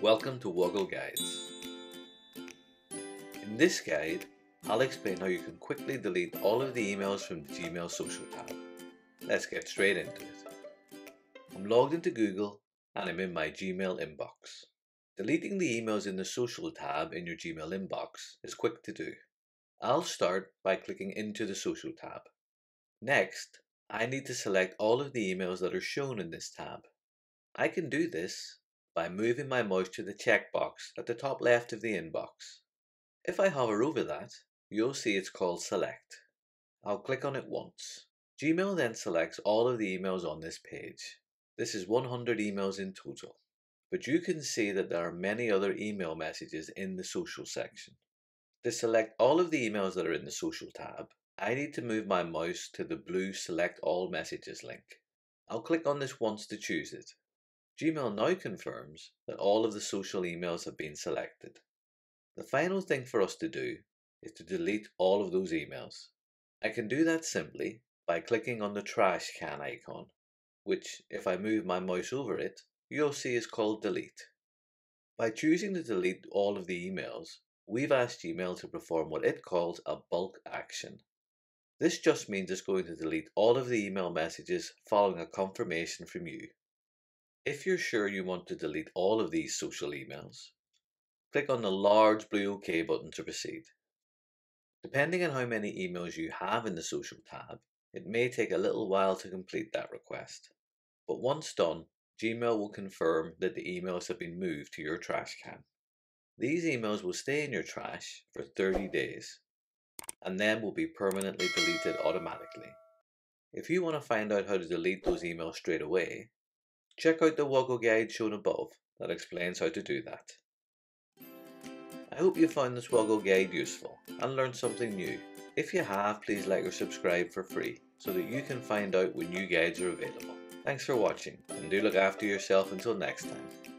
Welcome to Woggle Guides. In this guide, I'll explain how you can quickly delete all of the emails from the Gmail Social tab. Let's get straight into it. I'm logged into Google and I'm in my Gmail inbox. Deleting the emails in the Social tab in your Gmail inbox is quick to do. I'll start by clicking into the Social tab. Next, I need to select all of the emails that are shown in this tab. I can do this by moving my mouse to the checkbox at the top left of the inbox. If I hover over that, you'll see it's called Select. I'll click on it once. Gmail then selects all of the emails on this page. This is 100 emails in total. But you can see that there are many other email messages in the social section. To select all of the emails that are in the social tab, I need to move my mouse to the blue Select All Messages link. I'll click on this once to choose it. Gmail now confirms that all of the social emails have been selected. The final thing for us to do is to delete all of those emails. I can do that simply by clicking on the trash can icon, which if I move my mouse over it, you'll see is called delete. By choosing to delete all of the emails, we've asked Gmail to perform what it calls a bulk action. This just means it's going to delete all of the email messages following a confirmation from you. If you're sure you want to delete all of these social emails, click on the large blue OK button to proceed. Depending on how many emails you have in the social tab, it may take a little while to complete that request. But once done, Gmail will confirm that the emails have been moved to your trash can. These emails will stay in your trash for 30 days and then will be permanently deleted automatically. If you want to find out how to delete those emails straight away, check out the Woggle guide shown above that explains how to do that. I hope you found this Woggle guide useful and learned something new. If you have, please like or subscribe for free so that you can find out when new guides are available. Thanks for watching and do look after yourself until next time.